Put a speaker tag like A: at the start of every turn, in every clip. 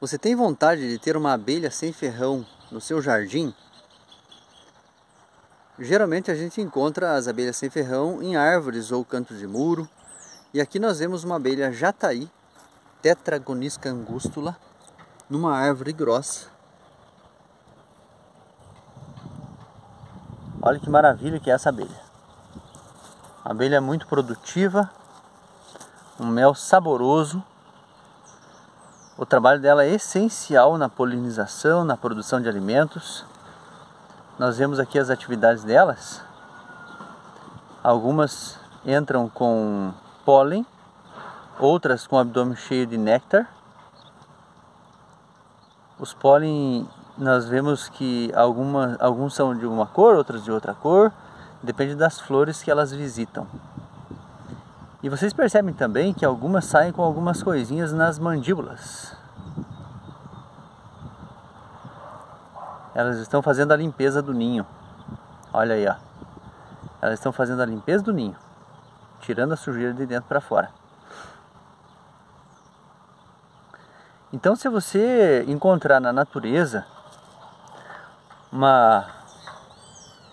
A: Você tem vontade de ter uma abelha sem ferrão no seu jardim? Geralmente a gente encontra as abelhas sem ferrão em árvores ou cantos de muro. E aqui nós vemos uma abelha jataí, Tetragonisca angustula, numa árvore grossa. Olha que maravilha que é essa abelha. Abelha muito produtiva, um mel saboroso o trabalho dela é essencial na polinização, na produção de alimentos. Nós vemos aqui as atividades delas. Algumas entram com pólen, outras com o abdômen cheio de néctar. Os pólen, nós vemos que alguma, alguns são de uma cor, outros de outra cor, depende das flores que elas visitam. E vocês percebem também que algumas saem com algumas coisinhas nas mandíbulas. Elas estão fazendo a limpeza do ninho. Olha aí, ó. Elas estão fazendo a limpeza do ninho, tirando a sujeira de dentro para fora. Então, se você encontrar na natureza uma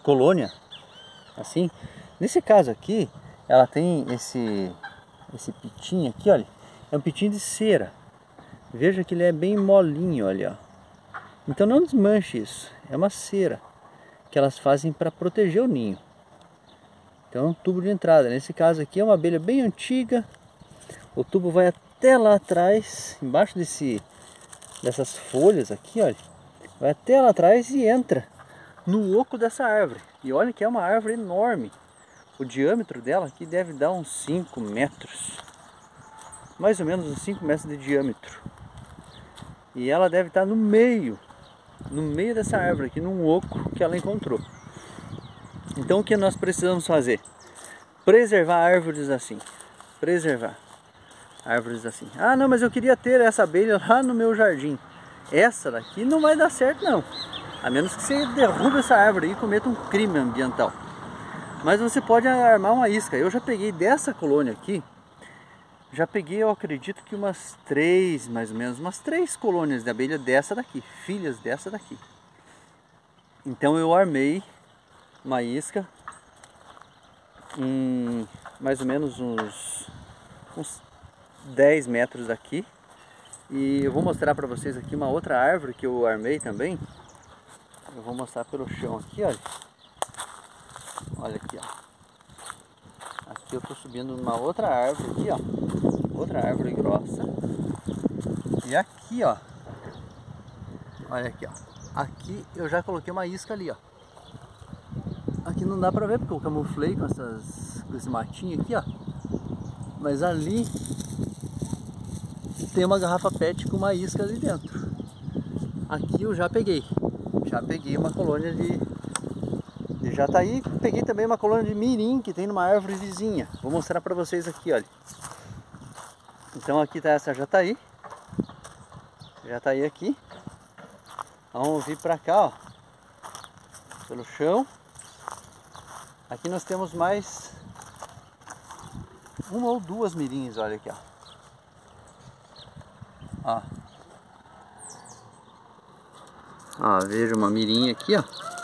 A: colônia assim, nesse caso aqui, ela tem esse esse pitinho aqui, olha, é um pitinho de cera. Veja que ele é bem molinho, olha. Então não desmanche isso, é uma cera que elas fazem para proteger o ninho. Então tubo de entrada, nesse caso aqui é uma abelha bem antiga. O tubo vai até lá atrás, embaixo desse dessas folhas aqui, olha. Vai até lá atrás e entra no oco dessa árvore. E olha que é uma árvore enorme. O diâmetro dela aqui deve dar uns 5 metros. Mais ou menos uns 5 metros de diâmetro. E ela deve estar no meio, no meio dessa árvore aqui, num oco que ela encontrou. Então o que nós precisamos fazer? Preservar árvores assim. Preservar árvores assim. Ah, não, mas eu queria ter essa abelha lá no meu jardim. Essa daqui não vai dar certo não. A menos que você derrube essa árvore e cometa um crime ambiental. Mas você pode armar uma isca. Eu já peguei dessa colônia aqui, já peguei, eu acredito que umas três, mais ou menos, umas três colônias de abelha dessa daqui, filhas dessa daqui. Então eu armei uma isca em mais ou menos uns, uns 10 metros daqui. E eu vou mostrar para vocês aqui uma outra árvore que eu armei também. Eu vou mostrar pelo chão aqui, olha. Olha aqui, ó. Aqui eu tô subindo numa outra árvore aqui, ó. Outra árvore grossa. E aqui, ó. Olha aqui, ó. Aqui eu já coloquei uma isca ali, ó. Aqui não dá pra ver porque eu camuflei com, essas, com esse matinho aqui, ó. Mas ali tem uma garrafa PET com uma isca ali dentro. Aqui eu já peguei. Já peguei uma colônia de já tá aí, peguei também uma colônia de mirim que tem numa árvore vizinha. Vou mostrar para vocês aqui, olha. Então aqui tá essa jataí. Jataí aqui. Vamos vir para cá, ó. Pelo chão. Aqui nós temos mais uma ou duas mirins, olha aqui, ó. Ó. Ó, veja uma mirinha aqui, ó.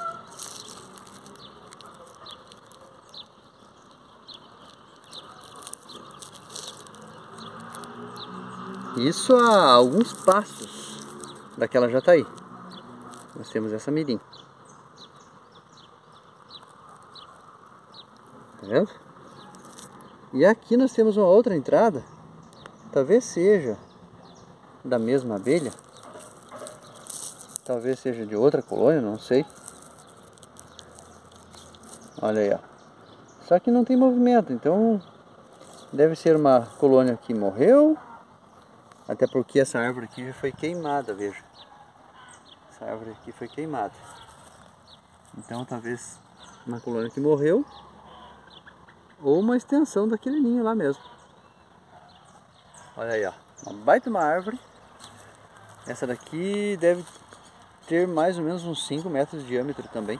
A: Isso a alguns passos daquela jataí. Nós temos essa mirim. Tá vendo? E aqui nós temos uma outra entrada. Talvez seja da mesma abelha. Talvez seja de outra colônia, não sei. Olha aí, ó. Só que não tem movimento, então deve ser uma colônia que morreu até porque essa árvore aqui já foi queimada, veja. Essa árvore aqui foi queimada. Então talvez uma colônia que morreu ou uma extensão daquele ninho lá mesmo. Olha aí, ó. Uma baita uma árvore. Essa daqui deve ter mais ou menos uns 5 metros de diâmetro também.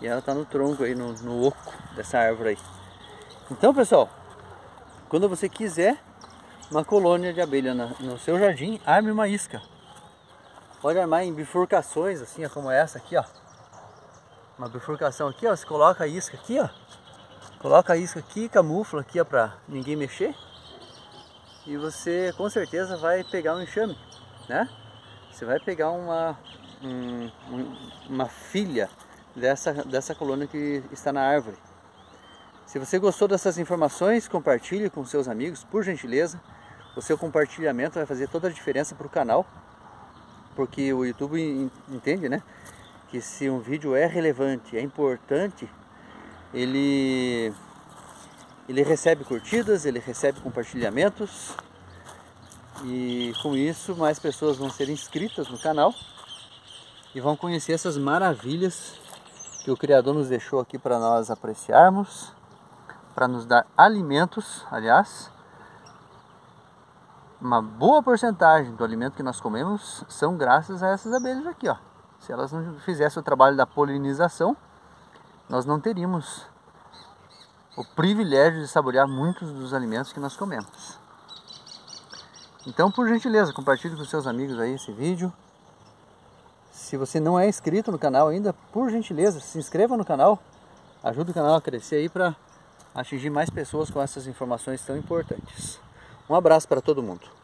A: E ela está no tronco aí, no, no oco dessa árvore aí. Então, pessoal, quando você quiser uma colônia de abelha no seu jardim, arme uma isca. Pode armar em bifurcações, assim, ó, como essa aqui, ó. Uma bifurcação aqui, ó. Você coloca a isca aqui, ó. Coloca a isca aqui, camufla aqui, ó, pra ninguém mexer. E você com certeza vai pegar um enxame, né? Você vai pegar uma, um, uma filha dessa, dessa colônia que está na árvore. Se você gostou dessas informações, compartilhe com seus amigos, por gentileza. O seu compartilhamento vai fazer toda a diferença para o canal, porque o YouTube entende, né? Que se um vídeo é relevante, é importante, ele ele recebe curtidas, ele recebe compartilhamentos e com isso mais pessoas vão ser inscritas no canal e vão conhecer essas maravilhas que o Criador nos deixou aqui para nós apreciarmos, para nos dar alimentos, aliás, uma boa porcentagem do alimento que nós comemos são graças a essas abelhas aqui, ó. Se elas não fizessem o trabalho da polinização, nós não teríamos o privilégio de saborear muitos dos alimentos que nós comemos. Então, por gentileza, compartilhe com seus amigos aí esse vídeo. Se você não é inscrito no canal ainda, por gentileza, se inscreva no canal. Ajude o canal a crescer aí para atingir mais pessoas com essas informações tão importantes. Um abraço para todo mundo.